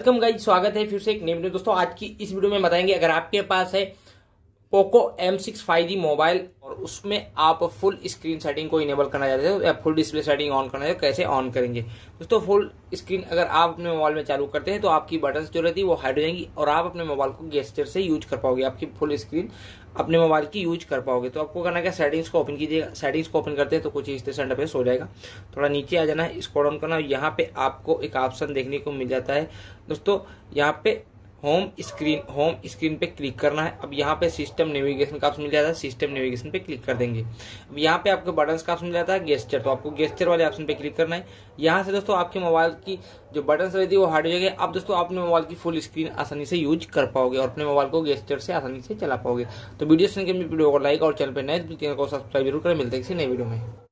Welcome guys स्वागत है फिर से एक नई दोस्तों, आज की इस वीडियो में बताएँगे, अगर आपके पास है Poco M six five G mobile और उसमें आप फुल स्क्रीन सेटिंग को इनेबल करना चाहते हो या फुल डिस्प्ले सेटिंग ऑन करना चाहते हो, कैसे ऑन करेंगे? दोस्तों फुल स्क्रीन अगर आप अपने मोबाइल में चालू करते हैं तो आपकी बटन जो रहती है, वो हाइड हो जाएँगी और आप अपने मोबाइल को गेस्टर से यूज़ कर पाओगे। आपकी फुल स्क्रीन अपने मोबाइल की यूज़ कर पाओगे। तो आपको करना क्या सेटिंग्स को ओपन कीजिएगा। सेटिंग्स को ओपन करते हैं तो कुछ इस तरह इंटरफेस हो जाएगा। थोड़ा नीचे आ जाना है इसको डाउन करना यहाँ पे आपको एक ऑप्शन देखने को मिल जाता है। दोस्तों, यहाँ पे होम स्क्रीन होम स्क्रीन पे क्लिक करना है। अब यहाँ पे सिस्टम नेविगेशन का ऑप्शन मिल जाता है। सिस्टम नेविगेशन पे क्लिक कर देंगे। अब यहाँ पे आपको बटन का ऑप्शन मिल जाता है गेस्टर तो आपको गेस्टर वाले ऑप्शन पे क्लिक करना है। यहाँ से दोस्तों आपके मोबाइल की जो बटन रहती है वो हार्ड हो जाएगी। अब दोस्तों अपने मोबाइल की फुल स्क्रीन आसानी से यूज़ कर पाओगे और अपने मोबाइल को गेस्टर से आसानी से चला पाओगे। तो वीडियो सुन के वीडियो को लाइक और चैनल पर नए चैनल को सब्सक्राइब ज़रूर करें। मिलते हैं किसी नई वीडियो में।